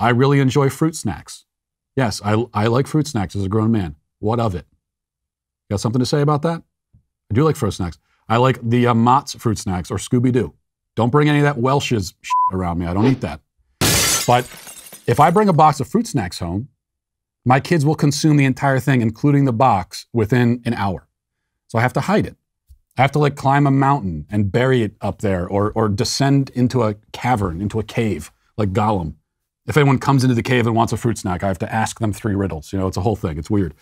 I really enjoy fruit snacks. Yes, I, I like fruit snacks as a grown man. What of it? Got something to say about that? I do like fruit snacks. I like the uh, Mott's fruit snacks or Scooby Doo. Don't bring any of that Welch's around me. I don't eat that. But if I bring a box of fruit snacks home, my kids will consume the entire thing, including the box, within an hour. So I have to hide it. I have to like climb a mountain and bury it up there or, or descend into a cavern, into a cave, like Gollum. If anyone comes into the cave and wants a fruit snack, I have to ask them three riddles. You know, it's a whole thing. It's weird.